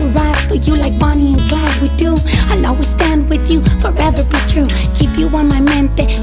to ride for you like Bonnie and Clyde. We do. I'll always stand with you, forever be true. Keep you on my mente.